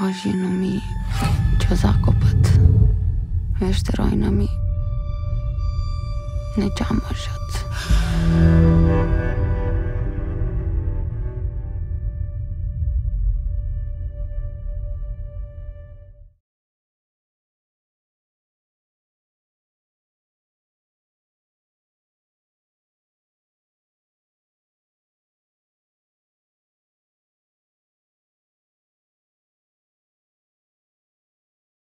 hoji numi Chozakopăt, ești roi numi Negeamășat.